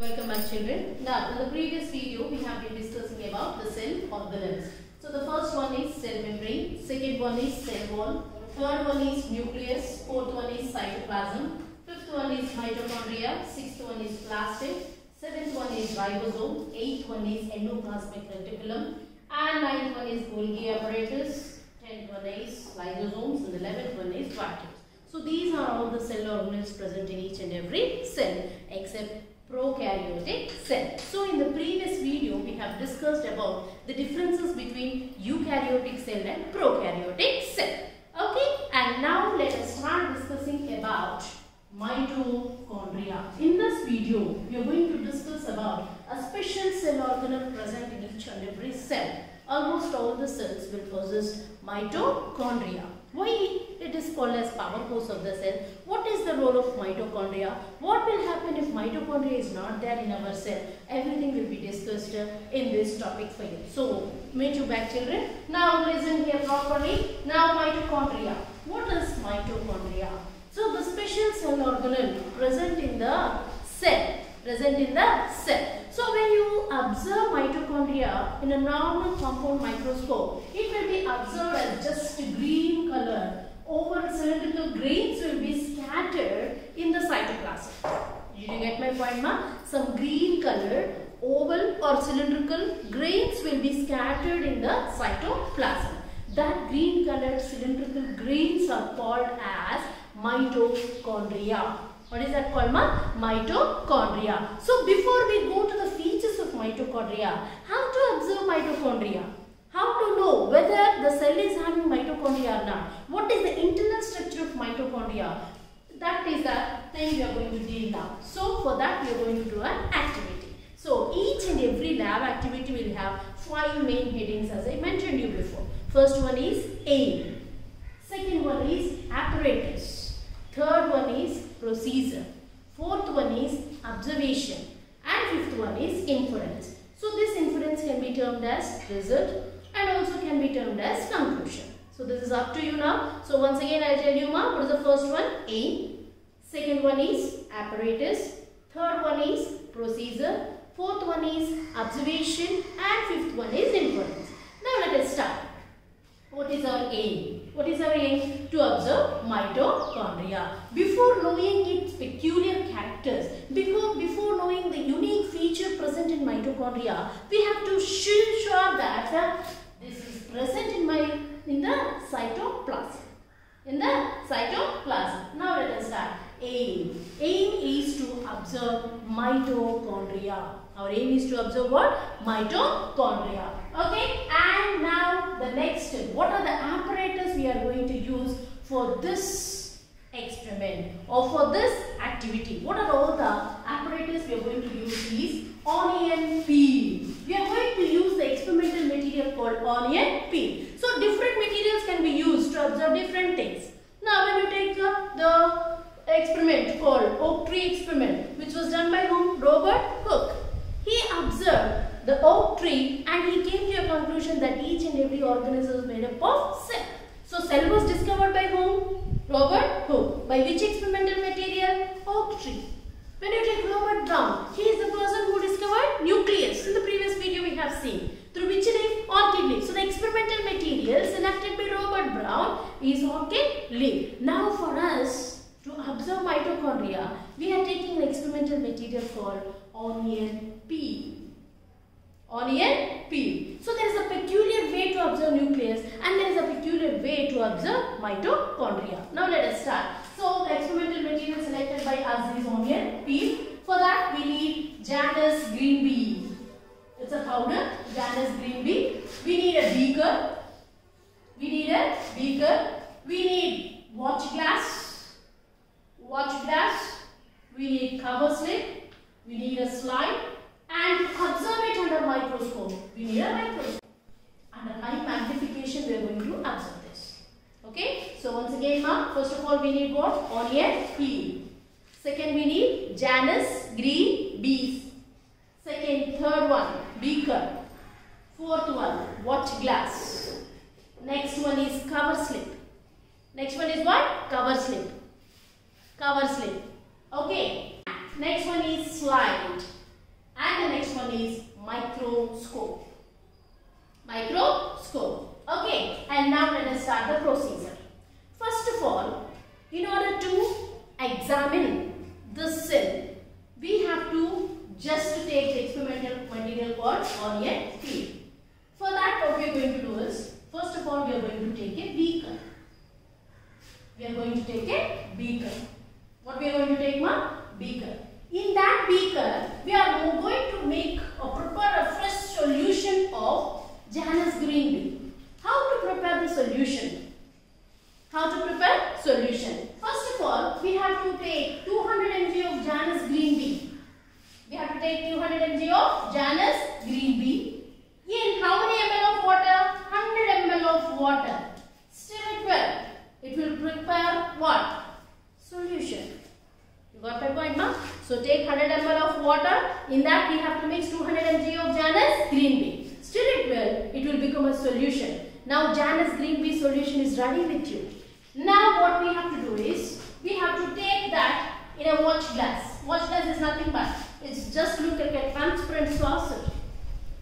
Welcome back children. Now in the previous video we have been discussing about the cell organelles. So the first one is cell membrane, second one is cell wall, third one is nucleus, fourth one is cytoplasm, fifth one is mitochondria, sixth one is plastid, seventh one is ribosome, eighth one is endoplasmic reticulum, and ninth one is Golgi apparatus, tenth one is lysosomes, and eleventh one is vacuoles. So these are all the cell organelles present in each and every cell except prokaryotic cell. So in the previous video we have discussed about the differences between eukaryotic cell and prokaryotic cell. Okay and now let us start discussing about mitochondria. In this video we are going to discuss about a special cell organelle present in each and every cell. Almost all the cells will possess mitochondria. Why it is called as power powerhouse of the cell? What is the role of mitochondria? What will happen if mitochondria is not there in our cell? Everything will be discussed in this topic for you. So, meet you back children. Now listen here properly. Now mitochondria. What is mitochondria? So, the special cell organelle present in the cell. Present in the cell. So, when you observe mitochondria in a normal compound microscope, it will be observed as just green color. Over cylindrical grains will be scattered in the cytoplasm. Did you get my point, ma? Some green color oval or cylindrical grains will be scattered in the cytoplasm. That green colored cylindrical grains are called as mitochondria. What is that called, ma? Mitochondria. So, before we go to the mitochondria, how to observe mitochondria? How to know whether the cell is having mitochondria or not? What is the internal structure of mitochondria? That is the thing we are going to deal now. So, for that we are going to do an activity. So, each and every lab activity will have five main headings as I mentioned you before. First one is aim. Second one is apparatus. Third one is procedure. Fourth one is observation. And fifth one is inference. So, this inference can be termed as result and also can be termed as conclusion. So, this is up to you now. So, once again I will tell you ma, what is the first one? Aim. Second one is apparatus. Third one is procedure. Fourth one is observation and fifth one is inference. Now, let us start. What is our aim? What is our aim? To observe mitochondria. Before knowing its peculiar characters, before, before knowing the unique feature present in mitochondria, we have to ensure that uh, this is present in my in the cytoplasm. In the cytoplasm. Now let us start. Aim. Aim is to observe mitochondria. Our aim is to observe what? Mitochondria. Okay. And now the next step. What are the apparatus we are going to use for this experiment or for this activity? What are all the apparatus we are going to use is onion peel. We are going to use the experimental material called onion peel. So different materials can be used to observe different things. Now when you take uh, the experiment called oak tree experiment which was done by whom? Robert Hooke. He observed the oak tree and he came to a conclusion that each and every organism is made up of cell. So cell was discovered by whom? Robert Hooke. By which experimental material? Oak tree. When you take Robert Brown, he is the person who discovered nucleus. In the previous video we have seen. Through which leaf? Orchid leaf. So the experimental material selected by Robert Brown is orchid leaf. Now for us to observe mitochondria, we are taking an experimental material called onion peel. Onion peel. So there is a peculiar way to observe nucleus and there is a peculiar way to observe mitochondria. Now let us start. So the experimental material selected by us is onion peel. For that we need Janus green B. It's a powder, Janus green B. We need a beaker. We need a beaker. We need watch glass. Watch glass. We need cover slip. We need a slide. And observe it under microscope. We need a microscope. Under high magnification we are going to observe this. Okay. So once again ma, first of all we need what? Onion peel. Second we need Janus green bees. Second, third one, beaker. Fourth one, watch glass. Next one is cover slip. Next one is what? Cover slip. Cover slip. Okay. Next one is slide. And the next one is microscope. Microscope. Okay. And now let us start the procedure. Of Janus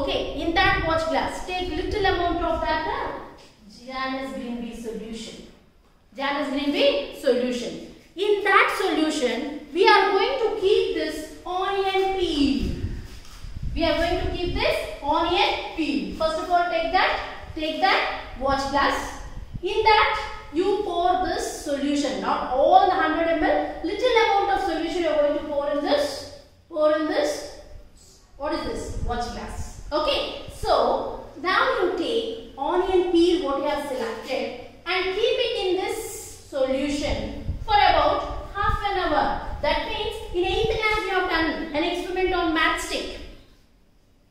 Okay, in that watch glass, take little amount of that uh, Janus green bean solution. Janus green bean solution. In that solution, we are going to keep this onion peel. We are going to keep this onion peel. First of all, take that, take that watch glass. In that, you pour this solution, not all the 100 ml, little amount of solution you are going to pour in this, pour in this, what is this? Watch glass. Okay, so now you take onion peel what you have selected and keep it in this solution for about half an hour. That means in 8th class you have done an experiment on matchstick.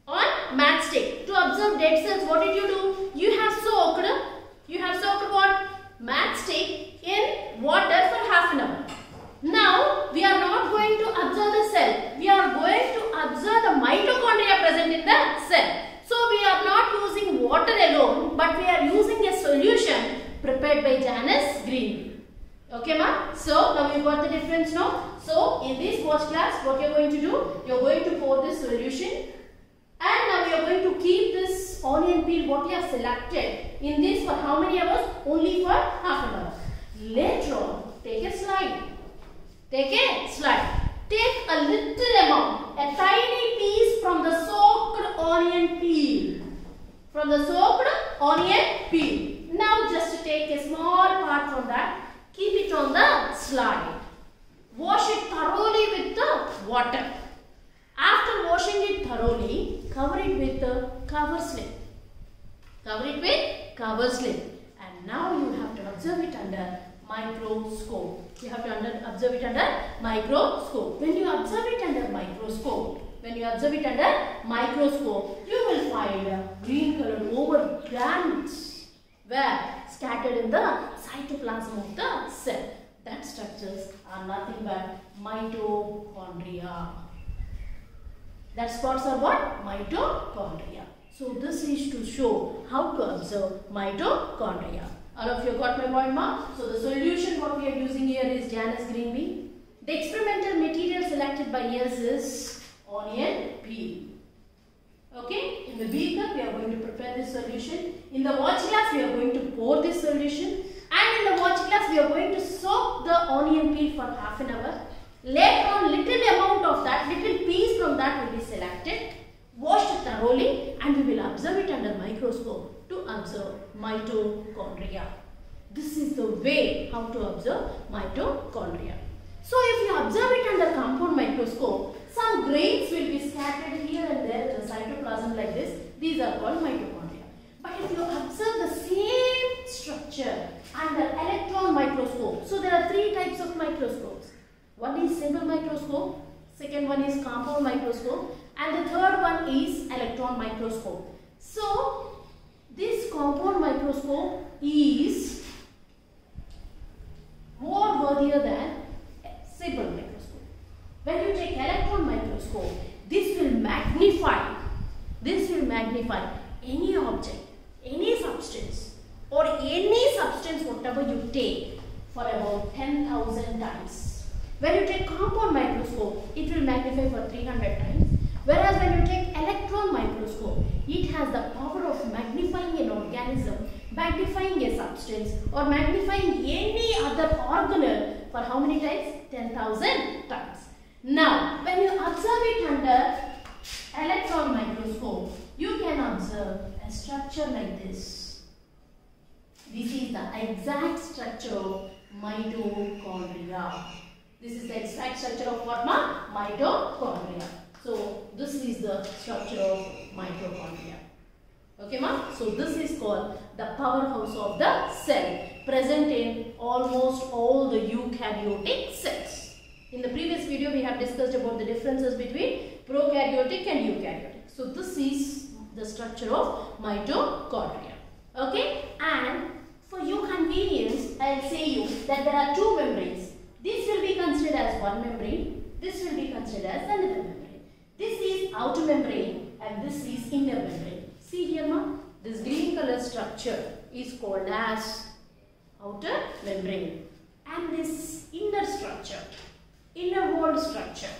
On matchstick. To observe dead cells, what did you do? You have soaked, you have soaked what? Matchstick in water for half an hour. Now, we are not going to observe the cell. We are going to observe the mitochondria present in the cell. So, we are not using water alone, but we are using a solution prepared by Janus Green. Okay, ma? So, now you got the difference now. So, in this watch glass, what you are going to do? You are going to pour this solution and now we are going to keep this onion peel what we have selected in this for how many hours? Only for half an hour. Later on, take a slide. Take a slide. Take a little amount, a tiny piece from the soaked onion peel. From the soaked onion peel. Now just take a small part from that. Keep it on the slide. Wash it thoroughly with the water. After washing it thoroughly, cover it with the cover slip. Cover it with cover slip. And now you have to observe it under microscope. You have to under, observe it under microscope. When you observe it under microscope, when you observe it under microscope, you will find green colored over granulates where scattered in the cytoplasm of the cell. That structures are nothing but mitochondria. That spots are what? Mitochondria. So this is to show how to observe mitochondria. All of you got my point mark? So the solution what we are using here is Janus green bean. The experimental material selected by us is onion peel. Okay, in the beaker we are going to prepare this solution. In the watch glass we are going to pour this solution. And in the watch glass we are going to soak the onion peel for half an hour. Later on little amount of that, little piece from that will be selected, washed thoroughly and we will observe it under microscope to observe mitochondria. This is the way how to observe mitochondria. So if you observe it under compound microscope, some grains will be scattered here and there in the cytoplasm like this. These are called mitochondria. But if you observe the same structure under electron microscope, so there are three types of microscopes. One is single microscope, second one is compound microscope and the third one is electron microscope. So, this compound microscope is more worthier than simple microscope. When you take electron microscope, this will magnify, this will magnify any object, any substance or any substance whatever you take for about 10,000 times. When you take compound microscope, it will magnify for 300 times. Whereas when you take electron microscope, it has the power of magnifying mechanism a substance or magnifying any other organelle for how many times? 10,000 times. Now, when you observe it under electron microscope, you can observe a structure like this. This is the exact structure of mitochondria. This is the exact structure of what? Mitochondria. So, this is the structure of mitochondria. Okay ma? So this is called the powerhouse of the cell present in almost all the eukaryotic cells. In the previous video we have discussed about the differences between prokaryotic and eukaryotic. So this is the structure of mitochondria. Okay and for your convenience I will say you that there are two membranes. This will be considered as one membrane. This will be considered as another membrane. This is outer membrane and this is inner membrane. See here now this green color structure is called as outer membrane. And this inner structure inner wall structure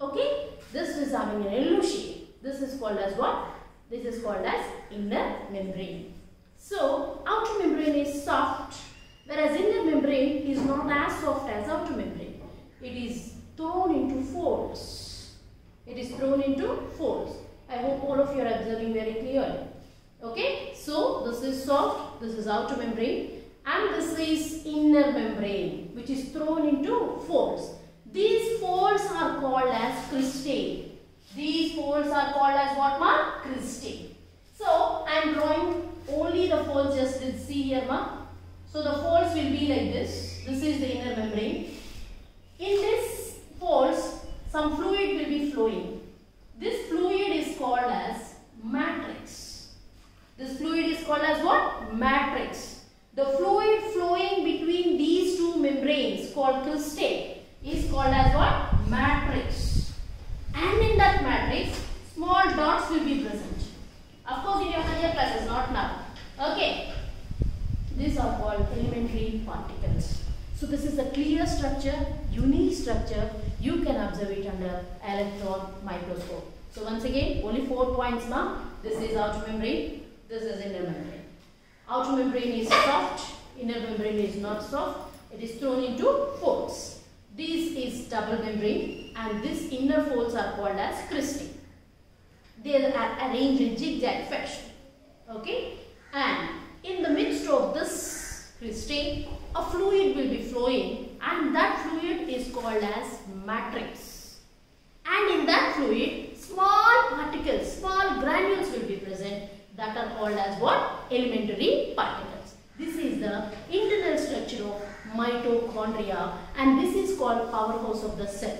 okay? This is having an yellow shade this is called as what? This is called as inner membrane. So outer membrane is soft whereas inner membrane is not as soft as outer membrane. It is thrown into folds. It is thrown into folds i hope all of you are observing very clearly okay so this is soft this is outer membrane and this is inner membrane which is thrown into folds. These folds are called as cristae. These folds are called as what ma? Cristae. So I am drawing only the folds just did see here ma. So the folds will be like this. This is the inner membrane. In this folds some fluid will be flowing. This fluid is called as matrix. This fluid is called as what? Matrix. The fluid flowing between these two membranes called cristae is called as what? Matrix. And in that matrix, small dots will be present. Of course, in your higher classes, not now. Okay. These are called elementary particles. So this is a clear structure, unique structure. You can observe it under electron microscope. So once again, only four points now. This is outer membrane. This is inner membrane. Outer membrane is soft, inner membrane is not soft. It is thrown into folds. This is double membrane and these inner folds are called as cristae. They are arranged in zigzag fashion. Okay. And in the midst of this cristae, a fluid will be flowing and that fluid is called as matrix. And in that fluid, small particles, small granules will be present that are called as what? Elementary particles. This is the internal structure of mitochondria and this is called powerhouse of the cell.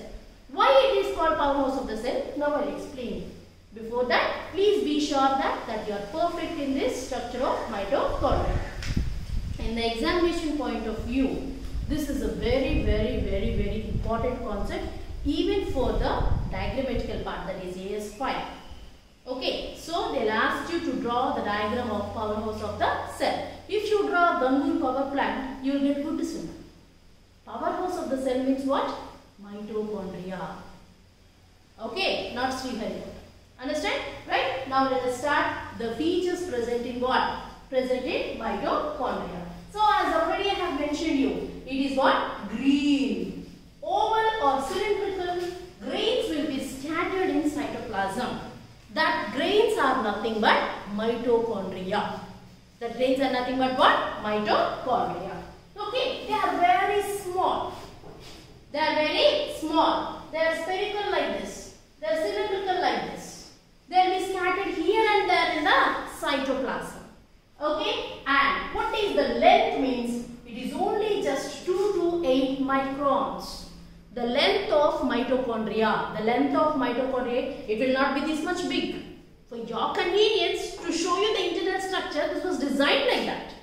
Why it is called powerhouse of the cell? Now I will explain. Before that, please be sure that, that you are perfect in this structure of mitochondria. In the examination point of view, this is a very, very, very, very important concept even for the diagrammatical part that is AS5. Okay, so they'll ask you to draw the diagram of powerhouse of the cell. If you draw Gangur power plant, you will get good decimal. Powerhouse of the cell means what? Mitochondria. Okay, not Sriharikota. Understand? Right? Now let us start the features present in what? Present in mitochondria. So as already I have mentioned you, it is what? Green. Oval or cylindrical grains will be scattered in cytoplasm grains are nothing but mitochondria. The grains are nothing but what? Mitochondria. Okay, they are very small. They are very small. They are spherical like this. They are cylindrical like this. They will be scattered here and there in the cytoplasm. Okay, and what is the length means? It is only just 2 to 8 microns the length of mitochondria, the length of mitochondria, it will not be this much big. For your convenience, to show you the internal structure, this was designed like that.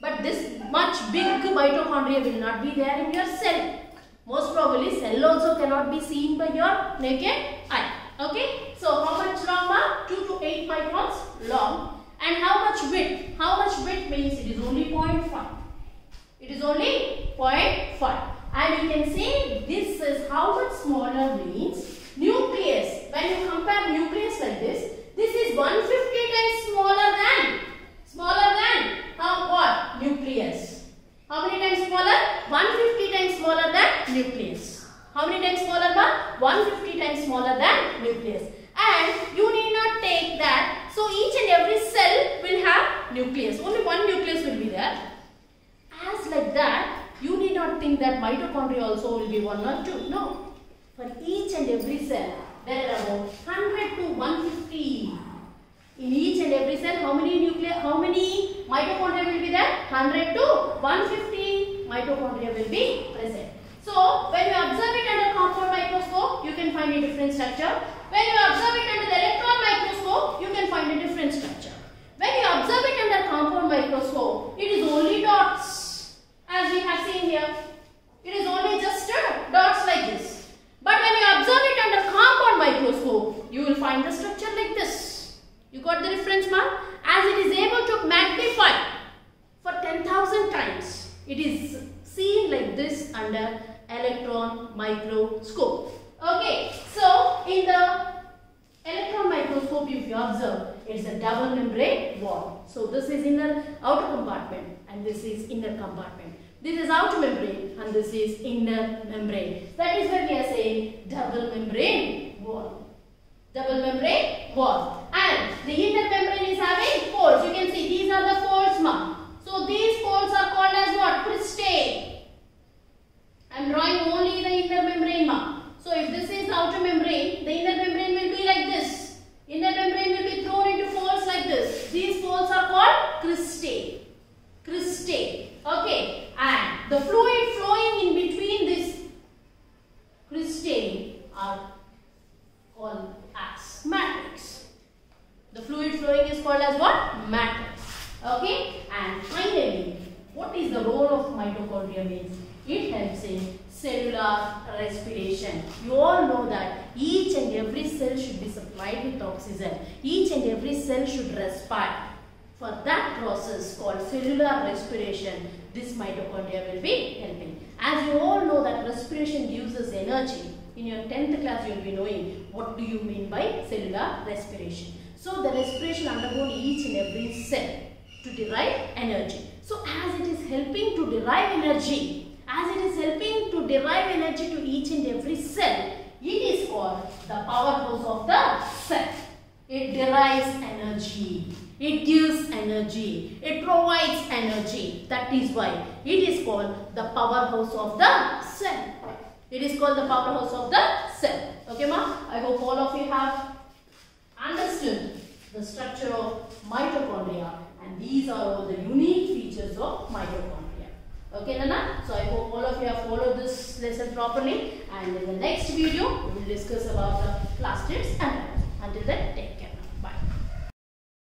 But this much big mitochondria will not be there in your cell. Most probably, cell also cannot be seen by your naked eye. Okay? So, how much long are 2 to 8 microns long. And how much width? How much width means it is only 0.5. It is only 0.5. And you can say this is how much smaller means nucleus. When you compare nucleus like this, this is 150 times smaller than, smaller than, how what? Nucleus. How many times smaller? 150 times smaller than nucleus. How many times smaller? than? 150 times smaller than nucleus. And you need not take that. So each and every cell will have nucleus. Only one nucleus will be there. As like that, you need not think that mitochondria also will be one or two. No. For each and every cell, there are about 100 to 150. In each and every cell, how many nuclei, how many mitochondria will be there? 100 to 150 mitochondria will be present. So, when you observe it under compound microscope, you can find a different structure. When you observe it under the electron microscope, you can find a different structure. When you observe it under compound microscope, it is only dots as we have seen here. It is only just dots like this. But when you observe it under compound microscope, you will find the structure like this. You got the reference ma? As it is able to magnify for 10,000 times, it is seen like this under electron microscope. Okay, so in the electron microscope if you observe it's a double membrane wall. So this is inner outer compartment and this is inner compartment. This is outer membrane and this is inner membrane. That is why we are saying double membrane wall. Double membrane wall. And the inner membrane is having pores. You can see these are the pores ma. So these folds are called as what? Cristae. I am drawing only the inner membrane ma. So if this is outer membrane, the inner membrane will be like this. Inner membrane will be thrown into folds like this. These folds are called cristae. Cristae. Okay. And the fluid flowing in between this cristae are called as matrix. The fluid flowing is called as what? Matrix. Okay. And finally, what is the role of mitochondria means? It helps in cellular respiration. You all know that each and every cell should be supplied with oxygen. Each and every cell should respire. For that process called cellular respiration, this mitochondria will be helping. As you all know that respiration gives us energy. In your 10th class, you will be knowing what do you mean by cellular respiration. So the respiration undergoes each and every cell to derive energy. So as it is helping to derive energy, as it is helping to derive energy to each and every cell, it is called the powerhouse of the cell. It derives energy. It gives energy. It provides energy. That is why it is called the powerhouse of the cell. It is called the powerhouse of the cell. Okay, ma? I hope all of you have understood the structure of mitochondria and these are all the unique features of mitochondria. Okay, Nana? So I hope all of you have followed this lesson properly. And in the next video we will discuss about the plastids and until then take